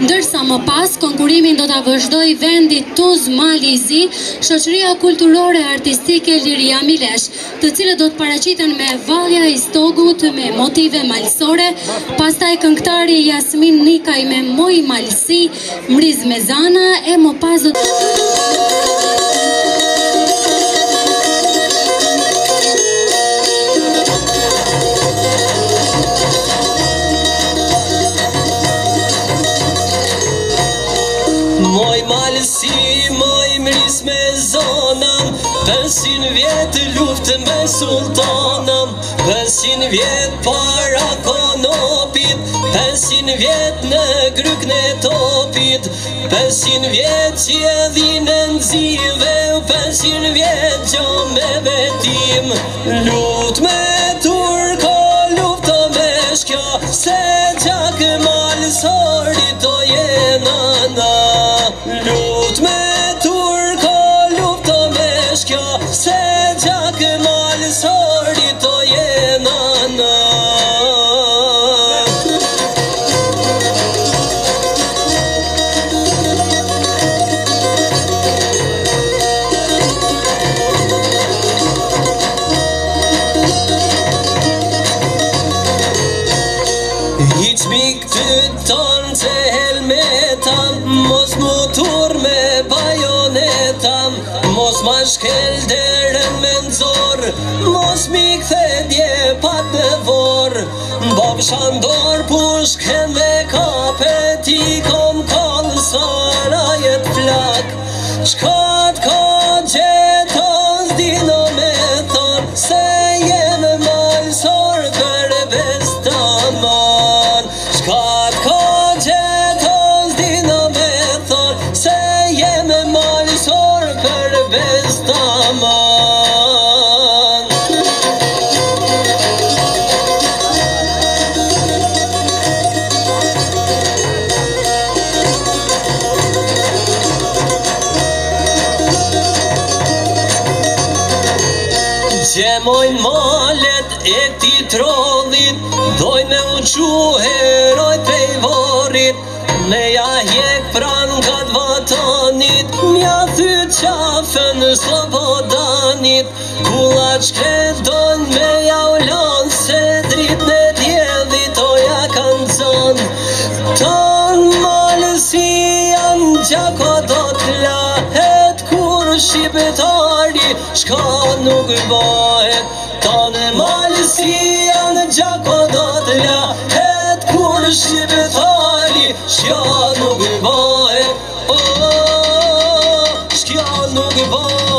Ndërsa më pas, konkurimin do të vëzhdoj vendit Tuz Malizi, Shoqëria Kulturore Artistike Liria Milesh, të cilët do të paracitën me valja i stogut me motive malsore, pastaj këngtari Jasmin Nikaj me moj malsi, Mriz Mezana e më pas do të... si më i mris me zonam Pësin vjet luftën me sultanam Pësin vjet para konopit Pësin vjet në gryk në topit Pësin vjet që e dhinë në zive vjet që me vetim Lut me të जग माल सोड़ी तो ये नाना Hiçbir mu turme bayonetan Mos maşkelden 山东。Se mojnë malet e ti trollit Doj me uqu heroj të i vorit Me ja jek pran nga të vatanit Mja thyt qafën në slobodanit po Kula qket shqipetari Shka nuk bëhet Ta në malësia në gjako do të lja Hetë kur shqipetari Shka nuk bëhet oh, oh, oh, Shka nuk bëhet